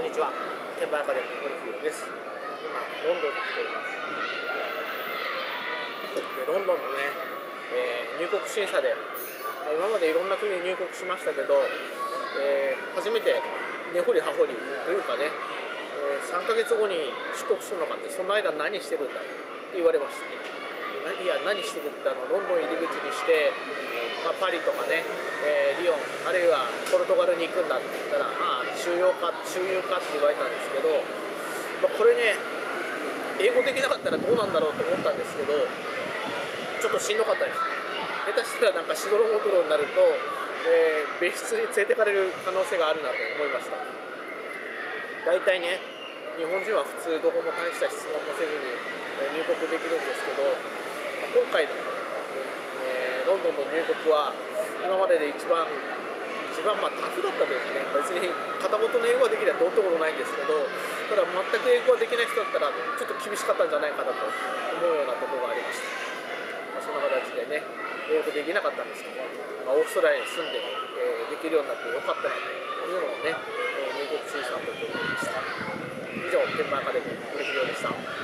こんにちは。転売アカデミー森弘です。今ロンドンに来ております。でロンドンのね、えー入国審査で今までいろんな国に入国しましたけど、えー初めて根掘り葉掘りというかね、えー3ヶ月後に出国するのかってその間何してるんだって言われました。ないや何してるってあのロンドン入り口にして、まあ、パリとかね、えーリヨンあるいはポルトガルに行くんだって言ったらああ収容か収容かって言われたんですけど、まあ、これね英語できなかったらどうなんだろうと思ったんですけどちょっとしんどかったです。下手したらなんかしどろもどろになると、えー別室に連れてかれる可能性があるなと思いました。大体ね日本人は普通どこも大した質問もせずにえ入国できるんですけど今回の、えーロンドンの入国は今までで一番一番まあタフだったというかね別に片言の英語ができればどうってことないんですけどただ全く英語ができない人だったらちょっと厳しかったんじゃないかなと思うようなところがありました、ま、そんな形でね英語できなかったんですけど、まあ、オーストラリアに住んで、えーできるようになってよかったなというのをね、え入国審査の時に思いました。以上天満アカデミーのでした。